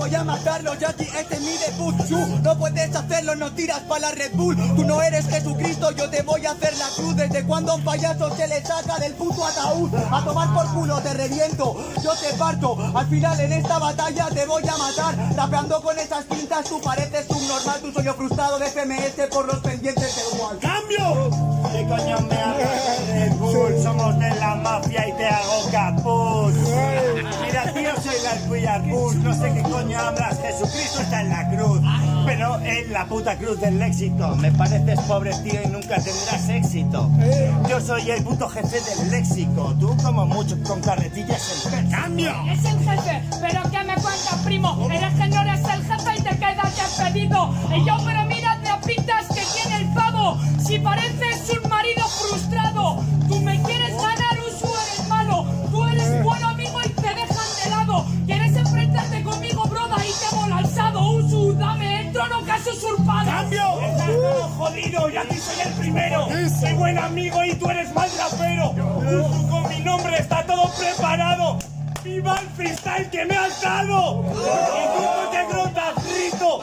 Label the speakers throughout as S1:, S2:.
S1: voy a matarlo, Jackie, este es mi debut. No puedes hacerlo, no tiras para la Red Bull. Tú no eres Jesucristo, yo te voy a hacer la cruz. Desde cuando a un payaso se le saca del puto ataúd. A tomar por culo, te reviento, yo te parto. Al final en esta batalla te voy a matar. Rapeando con esas pintas, tú pareces un normal. Tu sueño frustrado de FMS por los pendientes del wall.
S2: ¡Cambio!
S3: ¿Qué coño me de Red Bull? Somos de la mafia y te hago capuz. Soy la Arcuilla Bush. No sé qué coño hablas. Jesucristo está en la cruz. Pero en la puta cruz del éxito. Me pareces pobre, tío, y nunca tendrás éxito. Yo soy el puto jefe del léxico. Tú, como mucho, con carretillas en.
S2: ¡Cambio!
S4: Es el jefe, pero ¿qué me cuentas, primo? Eres que no eres el jefe y te quedas despedido. Y yo, pero mira las pintas que tiene el pavo. Si pareces un has usurpado.
S2: ¡Cambio!
S5: Estás todo jodido, y aquí soy el primero. Soy buen amigo y tú eres mal rapero. Con mi nombre está todo preparado. ¡Viva el freestyle que me has dado! Y tú no te grotas, grito.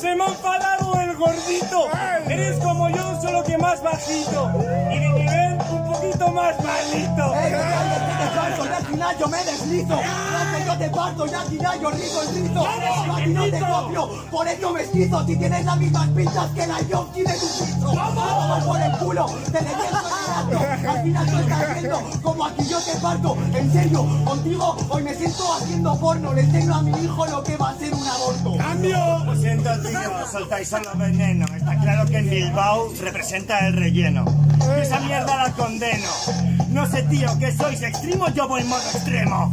S5: Se me ha enfadado el gordito. Eres como yo, solo que más bajito. Y de nivel un poquito más malito.
S1: ¡Ey, que te salto! Y al final yo me deslizo. Que yo te parto y al final yo rizo el rizo. No te copio, por ello mestizo. Si tienes las mismas pintas que la Yoki de tu piso. Vamos por el culo, te reviento el rato. Al final tú estás viendo como aquí yo te parto. En serio, contigo hoy me siento haciendo porno. Le enseño a mi hijo lo que va a ser un aborto.
S2: ¡Cambio!
S3: Lo siento, tío, soltáis solo veneno. Está claro que en Bilbao representa el relleno. Y esa mierda la condeno. No sé, tío, que sois extremos, yo voy en modo extremo.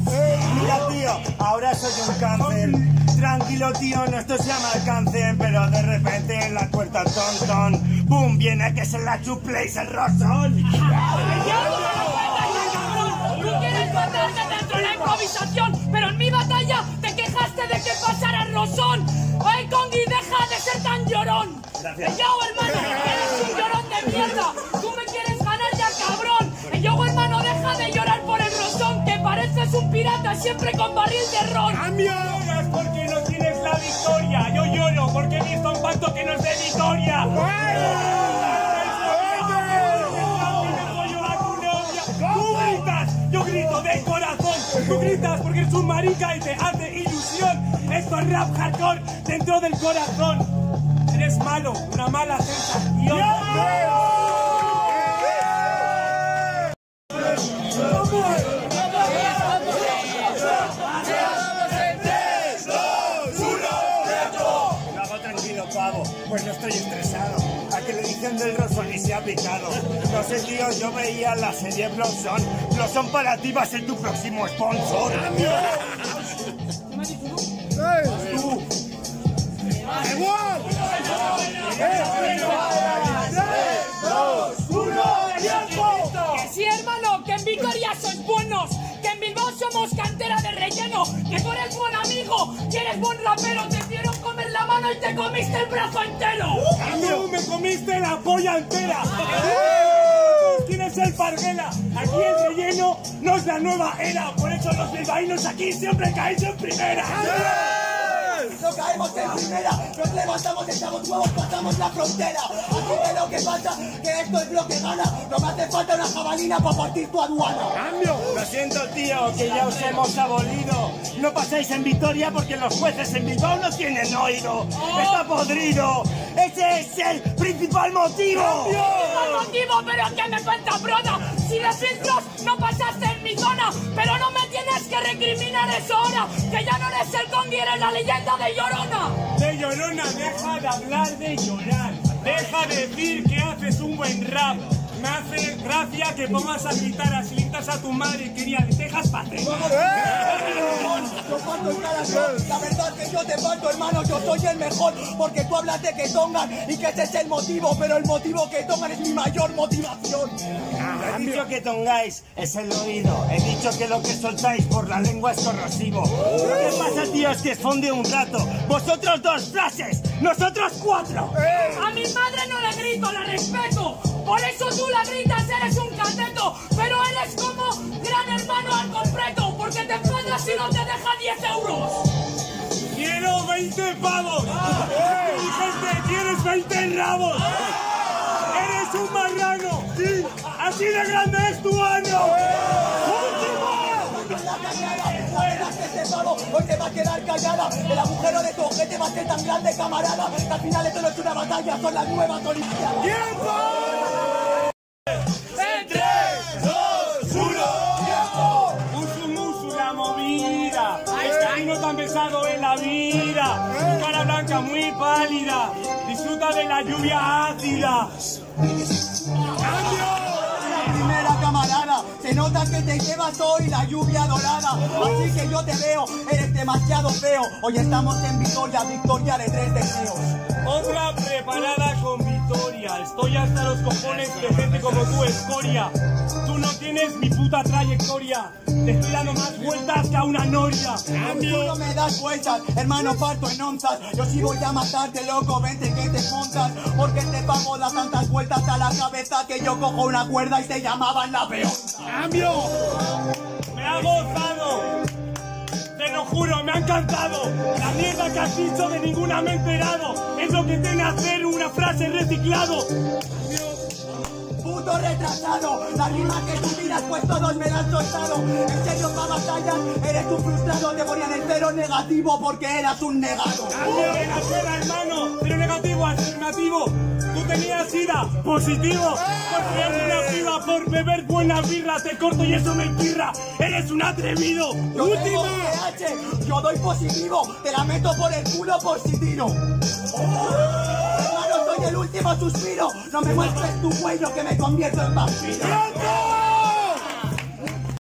S3: Mira, tío, ahora soy un cáncer. Tranquilo, tío, no esto se llama cáncer, pero de repente en la puerta ton ton, boom, viene que es en la chuplace el rosón.
S4: Tú quieres matarme dentro de la improvisación, pero en mi batalla te quejaste de que pasara rosón. ¡Ay, Congi, deja de ser tan llorón!
S3: Gracias.
S4: Yo, hermano, eres un llorón de mierda. Con barril de ron.
S2: ¡Cambio!
S5: Lloras porque no tienes la victoria. Yo lloro porque he visto un pacto que no es de victoria. Yo grito de corazón. Tú gritas porque eres un marica y te hace ilusión. Esto es rap hardcore dentro del corazón. Eres malo, una mala sensación.
S3: Pues no estoy estresado. A que le dicen del rosón y se ha picado. No sé, tío, yo veía la serie Blossom. Blossom para ti va a ser tu próximo sponsor.
S2: ¡Igual!
S4: Que sí, hermano, que en Vitoria sois buenos, que en Bilbao somos cantera de relleno, que tú eres buen amigo, que eres buen rapero, te comer la mano y te comiste el brazo entero.
S5: ¡Tú me comiste la polla entera! ¿Quién es el Parguela? Aquí el relleno no es la nueva era, por eso los bilbaínos aquí siempre caéis en primera.
S1: No caemos en primera, nos levantamos, echamos huevos, pasamos la frontera. Así que lo que pasa, que esto es lo que gana. No me hace falta una jabalina para partir tu aduana.
S2: ¡Cambio!
S3: Lo siento, tío, que ya os hemos abolido. No pasáis en Vitoria porque los jueces en Bilbao no tienen oído. Está podrido. Ese es el principal motivo.
S4: El motivo, pero que me cuenta, broda. Si de filtros no pasaste en mi zona, pero no me tienes que recriminar eso ahora, que ya no eres el Congi, eres la leyenda de Llorona.
S5: De llorona, deja de hablar de llorar. Deja de decir que haces un buen rap. Me hace gracia que pongas a gritar a silitas a tu madre y quería dejas paté.
S1: Yo parto en shot, la verdad que yo te parto hermano, yo soy el mejor Porque tú hablas de que tongan y que ese es el motivo Pero el motivo que tongan es mi mayor motivación
S3: He dicho que tongáis es el oído. He dicho que lo que soltáis por la lengua es corrosivo. Que pasa, tío, es que esconde un rato. Vosotros dos frases, nosotros cuatro.
S4: A mi madre no le grito, la respeto. Por eso tú la gritas, eres un cateto. Pero eres como gran hermano al completo. Porque te enfadas y no te deja 10 euros.
S5: pavos. Y gente, tienes 20 rabos. Eres un marrano. Así de grande es tu ano.
S1: Verás que este pavo hoy te va a quedar callada. El agujero de tu ojete va a ser tan grande, camarada, que al final esto no es una batalla, son las nuevas Olimpiadas.
S5: Musu, Muy pálida. Disfruta de la lluvia ácida.
S1: La primera camarada, se nota que te llevas hoy la lluvia dorada. Así que yo te veo, eres demasiado feo. Hoy estamos en victoria, victoria de tres deseos.
S5: Otra preparada con victoria. Estoy hasta los cojones de gente como tú, escoria. Tú no tienes mi puta trayectoria. Te estoy dando más vueltas que a una noria.
S1: Tú no me das vueltas, hermano, parto en onzas. Yo sí voy a matarte, loco, vente que te montas. Porque te pago das tantas vueltas a la cabeza que yo cojo una cuerda y te llamaban la peonza.
S5: Me ha gozado. Lo juro, me ha encantado. La mierda que has dicho de ninguna me he enterado. Es lo que tiene hacer una frase reciclado.
S1: Puto retrasado, la rima que tú miras pues todos me la han soltado. En serio pa' batallas, eres un frustrado, te ponían el cero negativo porque eras un negado.
S5: Cambio de la hermano. Cero negativo, alternativo. Tú tenías ira, positivo. Por una piba, por beber buena birra. Te corto y eso me empirra. Eres un atrevido. Última.
S1: Yo doy positivo, te la meto por el culo por si tiro. Hermano, soy el último suspiro, no me muestres tu cuello que me convierto en vampiro.